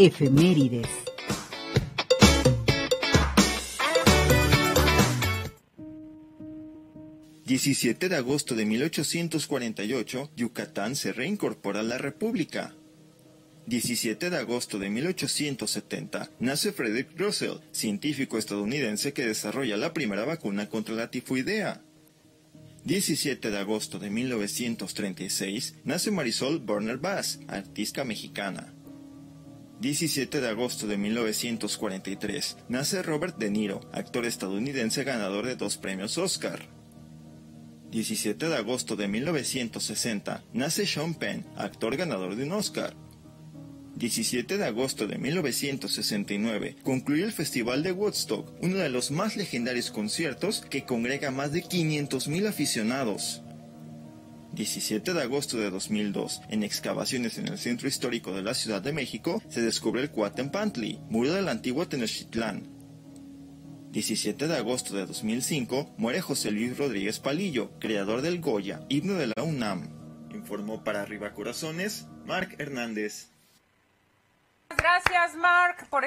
Efemérides. ...17 de agosto de 1848... ...Yucatán se reincorpora a la República... 17 de agosto de 1870 nace Frederick Russell, científico estadounidense que desarrolla la primera vacuna contra la tifoidea. 17 de agosto de 1936 nace Marisol Burner Bass, artista mexicana. 17 de agosto de 1943 nace Robert De Niro, actor estadounidense ganador de dos premios Oscar. 17 de agosto de 1960 nace Sean Penn, actor ganador de un Oscar. 17 de agosto de 1969 concluyó el Festival de Woodstock, uno de los más legendarios conciertos que congrega más de 500.000 aficionados. 17 de agosto de 2002, en excavaciones en el centro histórico de la Ciudad de México, se descubre el Cuatempantle, muro del antiguo Tenochtitlán. 17 de agosto de 2005, muere José Luis Rodríguez Palillo, creador del Goya, himno de la UNAM. Informó para Arriba Corazones, Marc Hernández. Gracias, Mark, por